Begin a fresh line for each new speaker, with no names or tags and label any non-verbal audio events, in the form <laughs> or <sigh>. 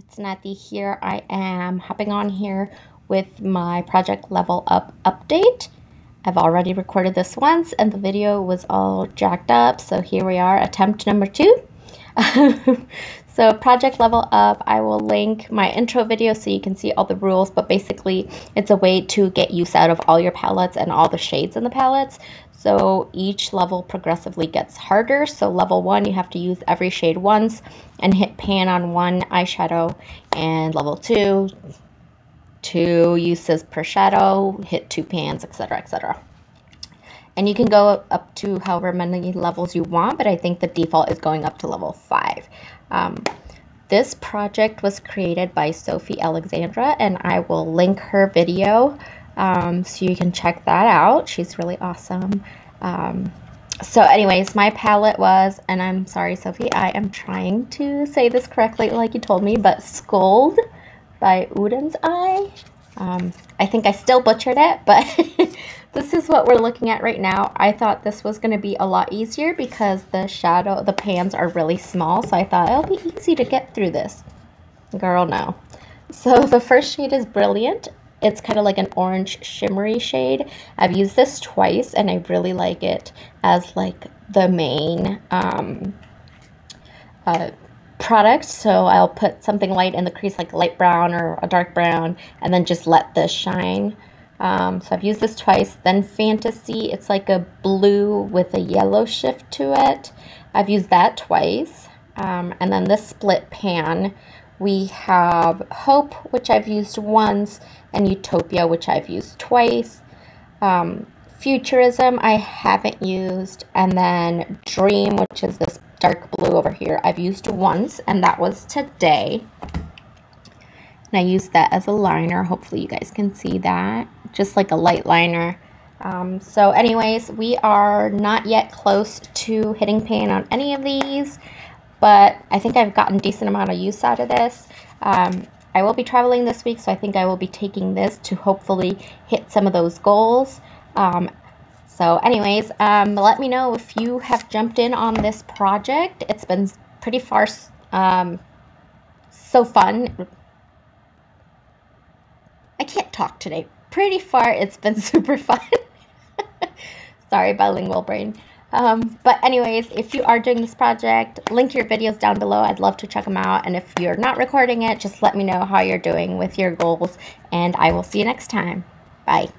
it's Naty here. I am hopping on here with my Project Level Up update. I've already recorded this once and the video was all jacked up, so here we are, attempt number two. <laughs> so Project Level Up, I will link my intro video so you can see all the rules, but basically it's a way to get use out of all your palettes and all the shades in the palettes. So each level progressively gets harder. So level one, you have to use every shade once and hit pan on one eyeshadow. And level two, two uses per shadow, hit two pans, etc., etc. And you can go up to however many levels you want, but I think the default is going up to level five. Um, this project was created by Sofie Alexandra, and I will link her video um, so you can check that out. She's really awesome. Um, so anyways, my palette was, and I'm sorry, Sofie, I am trying to say this correctly like you told me, but Skuld by Oden's Eye. Um, I think I still butchered it, but <laughs> this is what we're looking at right now. I thought this was going to be a lot easier because the shadow, the pans are really small, so I thought it'll be easy to get through this. Girl, no. So <laughs> the first shade is Brilliant, it's kind of like an orange shimmery shade. I've used this twice and I really like it as like the main um, uh, product. So I'll put something light in the crease like a light brown or a dark brown and then just let this shine. Um, so I've used this twice. Then Fantasy, it's like a blue with a yellow shift to it. I've used that twice. Um, and then this split pan, we have Hope, which I've used once, and Utopia, which I've used twice. Um, Futurism, I haven't used. And then Dream, which is this dark blue over here, I've used once, and that was today. And I used that as a liner. Hopefully you guys can see that. Just like a light liner. Um, so anyways, we are not yet close to hitting pan on any of these, but I think I've gotten decent amount of use out of this. Um, I will be traveling this week, so I think I will be taking this to hopefully hit some of those goals. Um, so anyways, um, let me know if you have jumped in on this project. It's been pretty far, um, so fun. I can't talk today. Pretty far, it's been <laughs> super fun. <laughs> Sorry, bilingual brain. Um, but anyways, if you are doing this project, link your videos down below. I'd love to check them out. And if you're not recording it, just let me know how you're doing with your goals. And I will see you next time. Bye.